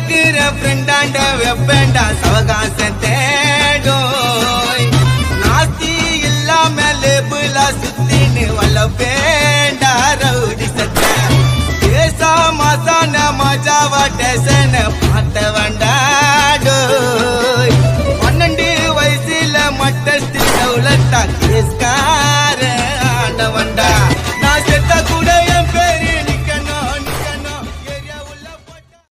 கொடுக்கிற ஃப்ரெண்டாண்ட வெப்பேண்டா சவகாசம் தேடோய். நாஸ்தி இல்லாம லேபிளா சுத்தின்னு வல்ல வேண்டா ரவுடி சத்த பேசா மாசான மஜாவா டேசன பார்த்த வேண்டாடோய் பன்னெண்டு வயசுல மட்டஸ்து டவுலத்தா கேஸ்கா